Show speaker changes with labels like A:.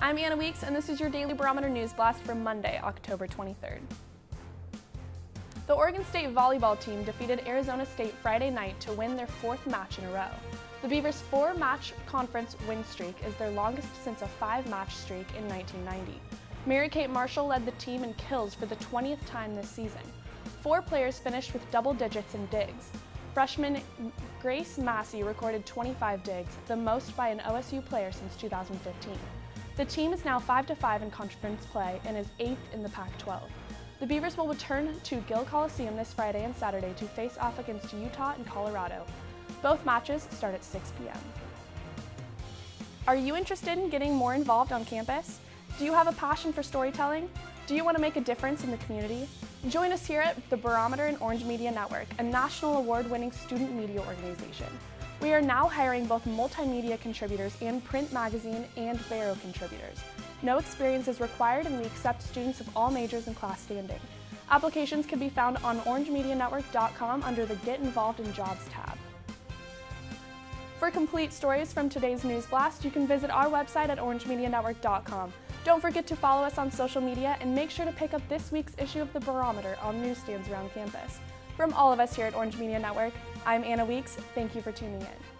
A: I'm Anna Weeks, and this is your Daily Barometer News Blast for Monday, October 23rd. The Oregon State volleyball team defeated Arizona State Friday night to win their fourth match in a row. The Beavers' four-match conference win streak is their longest since a five-match streak in 1990. Mary Kate Marshall led the team in kills for the 20th time this season. Four players finished with double digits in digs. Freshman Grace Massey recorded 25 digs, the most by an OSU player since 2015. The team is now 5-5 in conference play and is 8th in the Pac-12. The Beavers will return to Gill Coliseum this Friday and Saturday to face off against Utah and Colorado. Both matches start at 6 p.m. Are you interested in getting more involved on campus? Do you have a passion for storytelling? Do you want to make a difference in the community? Join us here at the Barometer and Orange Media Network, a national award-winning student media organization. We are now hiring both multimedia contributors and print magazine and Barrow contributors. No experience is required and we accept students of all majors and class standing. Applications can be found on orangemedianetwork.com under the Get Involved in Jobs tab. For complete stories from today's News Blast, you can visit our website at orangemedianetwork.com. Don't forget to follow us on social media and make sure to pick up this week's issue of the Barometer on newsstands around campus. From all of us here at Orange Media Network, I'm Anna Weeks. Thank you for tuning in.